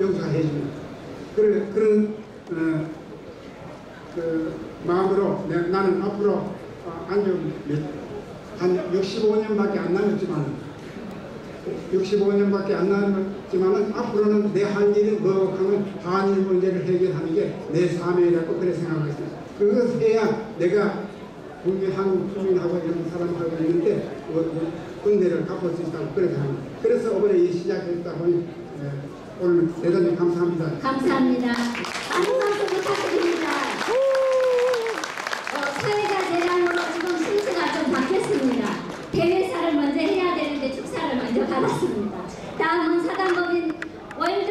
용서해 주는 그런 그런 어, 그 마음으로 내, 나는 앞으로 어, 안좀 한 65년밖에 안 남았지만 65년밖에 안 남았지만은 앞으로는 내 할 일이 뭐 하면 한일 문제를 해결하는 게 내 사명이라고 그래 생각하고 있습니다. 그것을 해야 내가 국민 한국 주민하고 이런 사람하고 있는데 뭐, 뭐, 은혜를 갚을 수 있다고 그래 생각합니다. 그래서 이번에 이 시작했다 보니 예, 오늘 대단히 감사합니다. 감사합니다. 많은 박수 부탁드립니다. 어, 사회자 대량으로 지금 순서가 좀 바뀌었습니다. 대회사를 먼저 해야 되는데 축사를 먼저 받았습니다. 다음은 사당